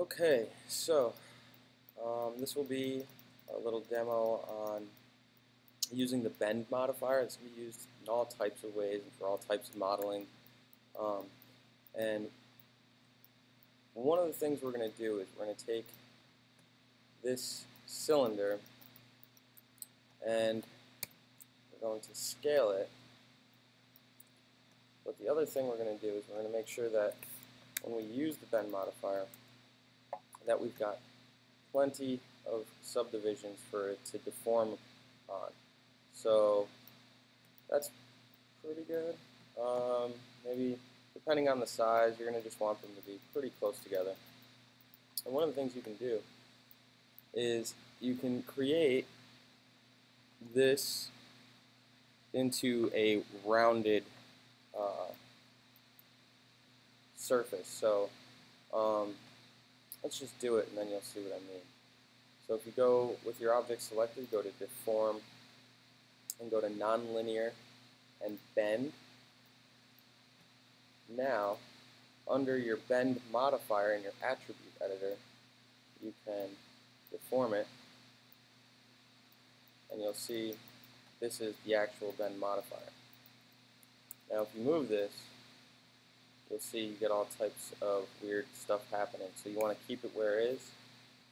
Okay, so um, this will be a little demo on using the bend modifier. It's going to be used in all types of ways and for all types of modeling. Um, and one of the things we're going to do is we're going to take this cylinder and we're going to scale it. But the other thing we're going to do is we're going to make sure that when we use the bend modifier, that we've got plenty of subdivisions for it to deform on. So that's pretty good. Um, maybe depending on the size, you're going to just want them to be pretty close together. And one of the things you can do is you can create this into a rounded uh, surface. So um, let's just do it and then you'll see what I mean. So if you go with your object selected, go to deform and go to nonlinear and bend. Now, under your bend modifier in your attribute editor, you can deform it and you'll see this is the actual bend modifier. Now if you move this, you'll see you get all types of weird stuff happening. So you want to keep it where it is,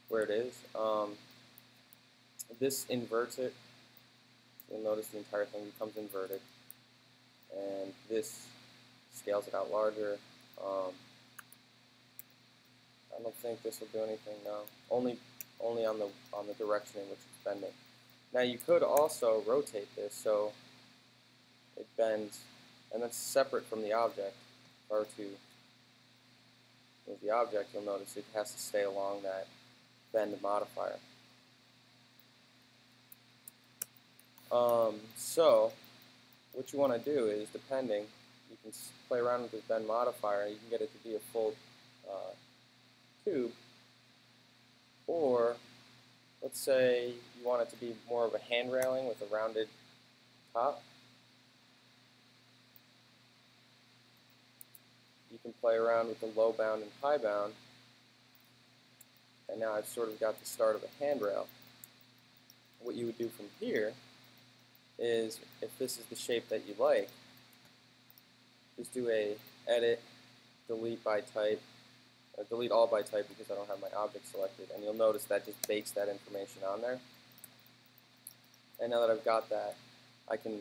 where it is. Um, this inverts it. You'll notice the entire thing becomes inverted. And this scales it out larger. Um, I don't think this will do anything now. Only only on the on the direction in which it's bending. Now you could also rotate this so it bends, and that's separate from the object. Or to move the object, you'll notice it has to stay along that bend modifier. Um, so what you want to do is, depending, you can play around with this bend modifier, and you can get it to be a full uh, tube, or let's say you want it to be more of a hand railing with a rounded top. You can play around with the low bound and high bound. And now I've sort of got the start of a handrail. What you would do from here is, if this is the shape that you like, just do a edit, delete by type, uh, delete all by type because I don't have my object selected. And you'll notice that just bakes that information on there. And now that I've got that, I can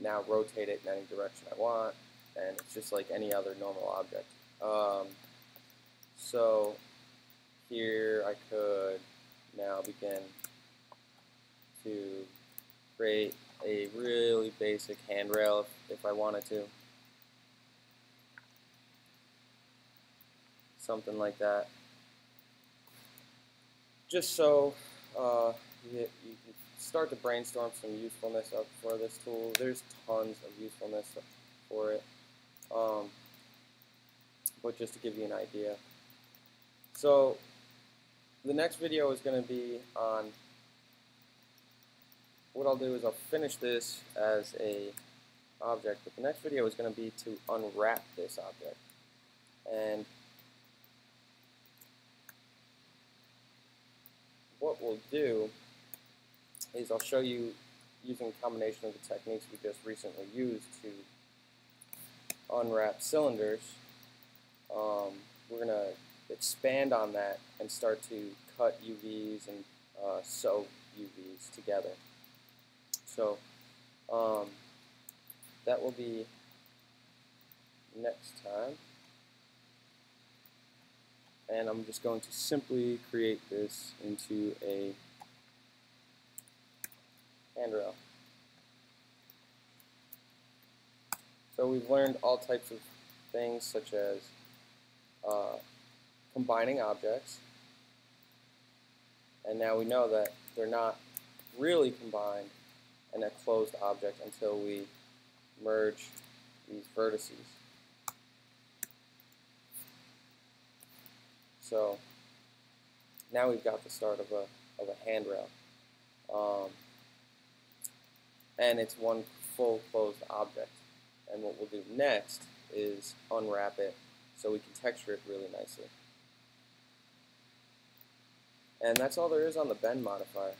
now rotate it in any direction I want. And it's just like any other normal object. Um, so here I could now begin to create a really basic handrail if, if I wanted to. something like that. Just so uh, you, you, can start to brainstorm some usefulness up for this tool. There's tons of usefulness for it, um, but just to give you an idea. So the next video is going to be on what I'll do is I'll finish this as a object, but the next video is going to be to unwrap this object. And what we'll do is I'll show you using a combination of the techniques we just recently used to unwrap cylinders. Um, we're going to expand on that and start to cut UVs and uh, sew UVs together. So um, that will be next time and I'm just going to simply create this into a handrail. So we've learned all types of things such as uh, combining objects and now we know that they're not really combined in a closed object until we merge these vertices. So now we've got the start of a, of a handrail. Um, and it's one full closed object. And what we'll do next is unwrap it so we can texture it really nicely. And that's all there is on the bend modifier.